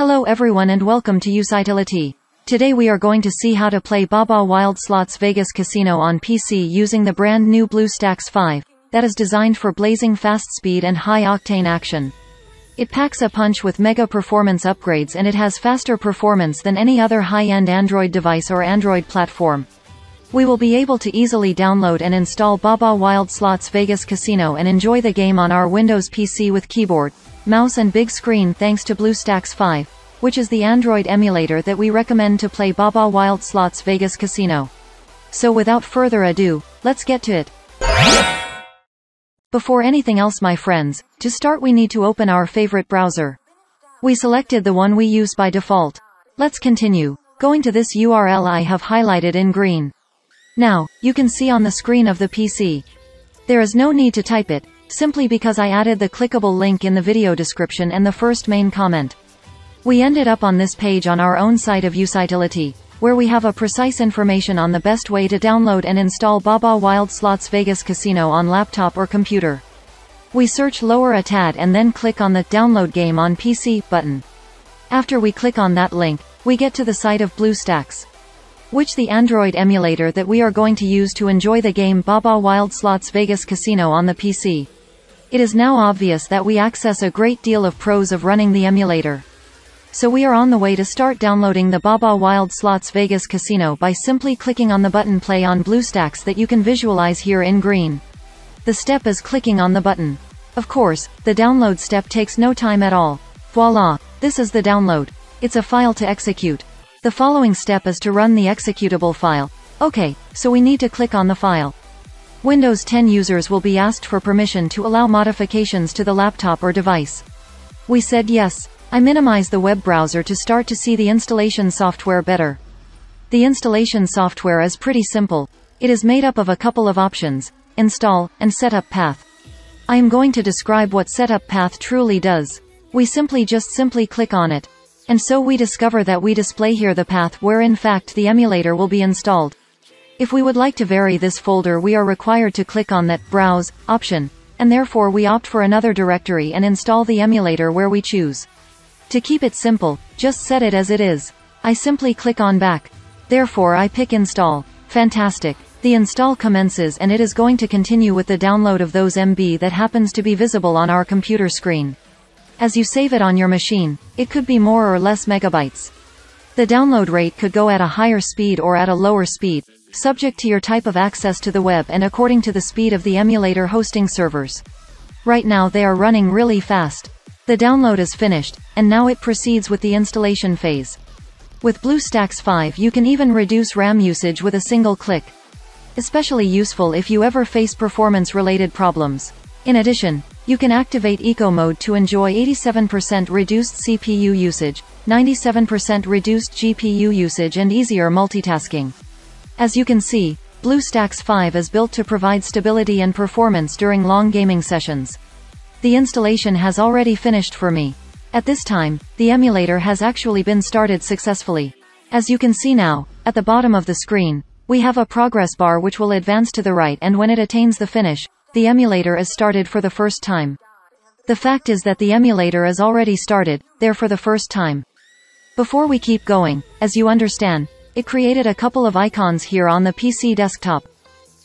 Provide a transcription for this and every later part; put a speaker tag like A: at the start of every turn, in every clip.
A: Hello everyone and welcome to Usitility. Today we are going to see how to play Baba Wild Slots Vegas Casino on PC using the brand new BlueStacks 5, that is designed for blazing fast speed and high octane action. It packs a punch with mega performance upgrades and it has faster performance than any other high-end Android device or Android platform. We will be able to easily download and install Baba Wild Slots Vegas Casino and enjoy the game on our Windows PC with keyboard, mouse and big screen thanks to BlueStacks 5, which is the Android emulator that we recommend to play Baba Wild Slots Vegas Casino. So without further ado, let's get to it. Before anything else my friends, to start we need to open our favorite browser. We selected the one we use by default. Let's continue. Going to this URL I have highlighted in green. Now, you can see on the screen of the PC. There is no need to type it, simply because I added the clickable link in the video description and the first main comment. We ended up on this page on our own site of Usitility, where we have a precise information on the best way to download and install Baba Wild Slots Vegas Casino on laptop or computer. We search lower a tad and then click on the Download Game on PC button. After we click on that link, we get to the site of BlueStacks which the Android emulator that we are going to use to enjoy the game Baba Wild Slots Vegas Casino on the PC. It is now obvious that we access a great deal of pros of running the emulator. So we are on the way to start downloading the Baba Wild Slots Vegas Casino by simply clicking on the button play on BlueStacks that you can visualize here in green. The step is clicking on the button. Of course, the download step takes no time at all. Voila, this is the download. It's a file to execute. The following step is to run the executable file. Okay, so we need to click on the file. Windows 10 users will be asked for permission to allow modifications to the laptop or device. We said yes. I minimize the web browser to start to see the installation software better. The installation software is pretty simple. It is made up of a couple of options, install, and setup path. I am going to describe what setup path truly does. We simply just simply click on it. And so we discover that we display here the path where in fact the emulator will be installed. If we would like to vary this folder we are required to click on that Browse option, and therefore we opt for another directory and install the emulator where we choose. To keep it simple, just set it as it is. I simply click on back. Therefore I pick install. Fantastic. The install commences and it is going to continue with the download of those MB that happens to be visible on our computer screen. As you save it on your machine, it could be more or less megabytes. The download rate could go at a higher speed or at a lower speed, subject to your type of access to the web and according to the speed of the emulator hosting servers. Right now they are running really fast. The download is finished, and now it proceeds with the installation phase. With BlueStacks 5 you can even reduce RAM usage with a single click. Especially useful if you ever face performance-related problems. In addition, you can activate Eco Mode to enjoy 87% reduced CPU usage, 97% reduced GPU usage and easier multitasking. As you can see, BlueStacks 5 is built to provide stability and performance during long gaming sessions. The installation has already finished for me. At this time, the emulator has actually been started successfully. As you can see now, at the bottom of the screen, we have a progress bar which will advance to the right and when it attains the finish, the emulator is started for the first time. The fact is that the emulator is already started, there for the first time. Before we keep going, as you understand, it created a couple of icons here on the PC desktop.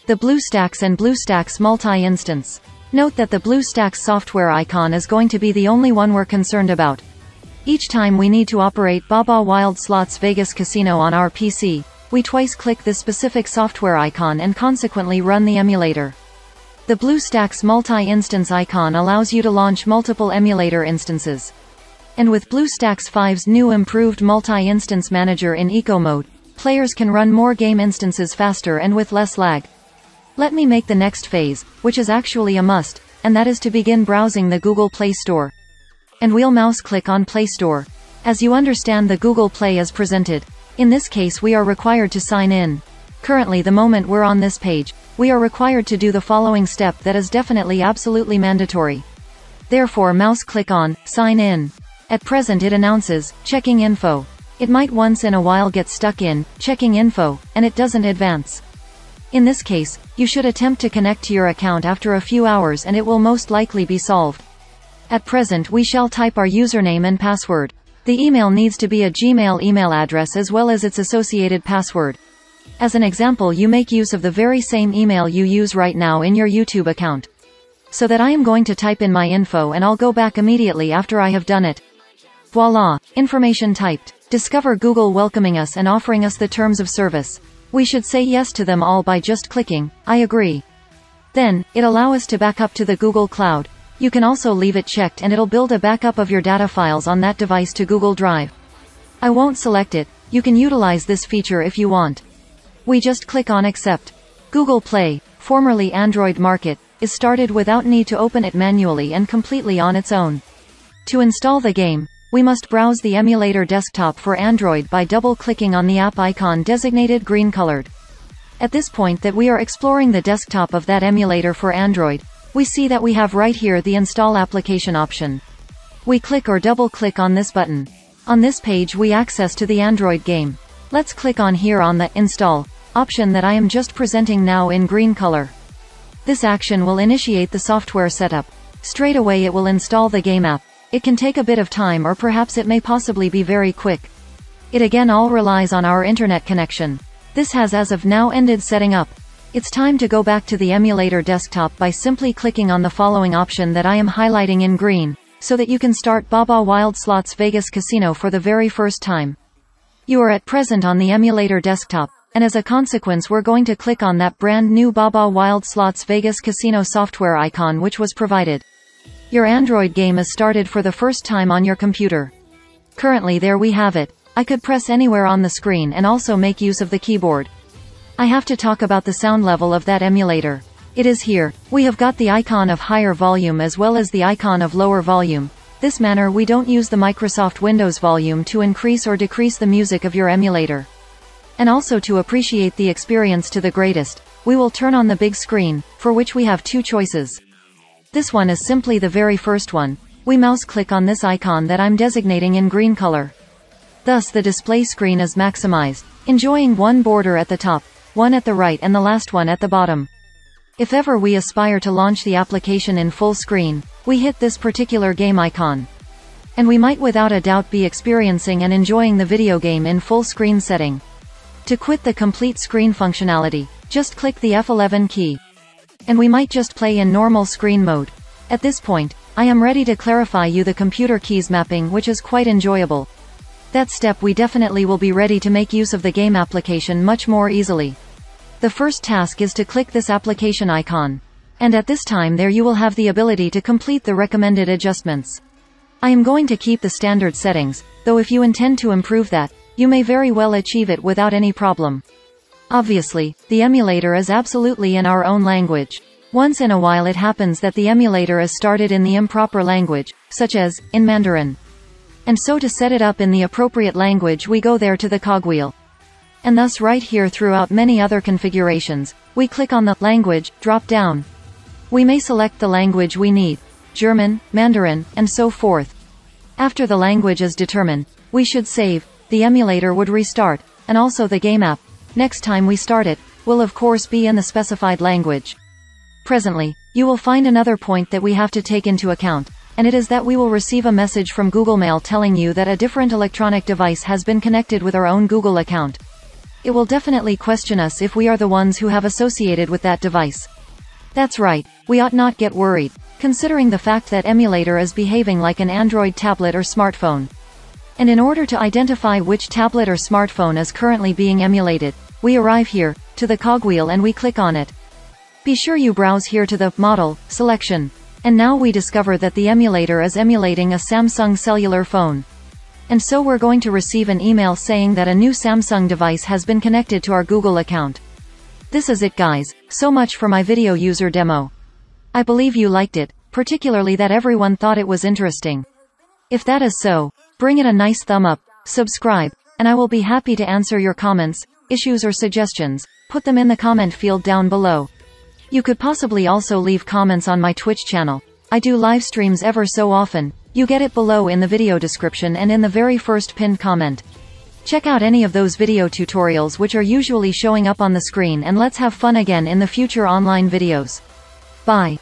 A: The BlueStacks and BlueStacks multi-instance. Note that the BlueStacks software icon is going to be the only one we're concerned about. Each time we need to operate Baba Wild Slots Vegas Casino on our PC, we twice click this specific software icon and consequently run the emulator. The BlueStacks multi-instance icon allows you to launch multiple emulator instances. And with BlueStacks 5's new improved multi-instance manager in eco mode, players can run more game instances faster and with less lag. Let me make the next phase, which is actually a must, and that is to begin browsing the Google Play Store. And we'll mouse click on Play Store. As you understand the Google Play is presented. In this case we are required to sign in. Currently the moment we're on this page, we are required to do the following step that is definitely absolutely mandatory. Therefore mouse click on, sign in. At present it announces, checking info. It might once in a while get stuck in, checking info, and it doesn't advance. In this case, you should attempt to connect to your account after a few hours and it will most likely be solved. At present we shall type our username and password. The email needs to be a Gmail email address as well as its associated password. As an example you make use of the very same email you use right now in your YouTube account. So that I am going to type in my info and I'll go back immediately after I have done it. Voila, information typed. Discover Google welcoming us and offering us the terms of service. We should say yes to them all by just clicking, I agree. Then, it allow us to back up to the Google Cloud. You can also leave it checked and it'll build a backup of your data files on that device to Google Drive. I won't select it, you can utilize this feature if you want. We just click on accept. Google Play, formerly Android Market, is started without need to open it manually and completely on its own. To install the game, we must browse the emulator desktop for Android by double-clicking on the app icon designated green-colored. At this point that we are exploring the desktop of that emulator for Android, we see that we have right here the install application option. We click or double click on this button. On this page we access to the Android game. Let's click on here on the install option that I am just presenting now in green color. This action will initiate the software setup. Straight away it will install the game app. It can take a bit of time or perhaps it may possibly be very quick. It again all relies on our internet connection. This has as of now ended setting up. It's time to go back to the emulator desktop by simply clicking on the following option that I am highlighting in green, so that you can start Baba Wild Slots Vegas Casino for the very first time. You are at present on the emulator desktop, and as a consequence we're going to click on that brand new Baba Wild Slots Vegas Casino software icon which was provided. Your Android game is started for the first time on your computer. Currently there we have it. I could press anywhere on the screen and also make use of the keyboard. I have to talk about the sound level of that emulator. It is here. We have got the icon of higher volume as well as the icon of lower volume. This manner we don't use the Microsoft Windows volume to increase or decrease the music of your emulator. And also to appreciate the experience to the greatest, we will turn on the big screen, for which we have two choices. This one is simply the very first one. We mouse click on this icon that I'm designating in green color. Thus the display screen is maximized, enjoying one border at the top, one at the right and the last one at the bottom. If ever we aspire to launch the application in full screen, we hit this particular game icon. And we might without a doubt be experiencing and enjoying the video game in full screen setting. To quit the complete screen functionality, just click the F11 key. And we might just play in normal screen mode. At this point, I am ready to clarify you the computer keys mapping which is quite enjoyable. That step we definitely will be ready to make use of the game application much more easily. The first task is to click this application icon. And at this time there you will have the ability to complete the recommended adjustments. I am going to keep the standard settings, though if you intend to improve that, you may very well achieve it without any problem. Obviously, the emulator is absolutely in our own language. Once in a while it happens that the emulator is started in the improper language, such as, in Mandarin. And so to set it up in the appropriate language we go there to the cogwheel and thus right here throughout many other configurations, we click on the Language drop-down. We may select the language we need, German, Mandarin, and so forth. After the language is determined, we should save, the emulator would restart, and also the game app, next time we start it, will of course be in the specified language. Presently, you will find another point that we have to take into account, and it is that we will receive a message from Google Mail telling you that a different electronic device has been connected with our own Google account. It will definitely question us if we are the ones who have associated with that device. That's right, we ought not get worried, considering the fact that emulator is behaving like an Android tablet or smartphone. And in order to identify which tablet or smartphone is currently being emulated, we arrive here, to the cogwheel and we click on it. Be sure you browse here to the Model selection. And now we discover that the emulator is emulating a Samsung cellular phone. And so we're going to receive an email saying that a new Samsung device has been connected to our Google account. This is it guys, so much for my video user demo. I believe you liked it, particularly that everyone thought it was interesting. If that is so, bring it a nice thumb up, subscribe, and I will be happy to answer your comments, issues or suggestions, put them in the comment field down below. You could possibly also leave comments on my Twitch channel. I do live streams ever so often, you get it below in the video description and in the very first pinned comment. Check out any of those video tutorials which are usually showing up on the screen and let's have fun again in the future online videos. Bye.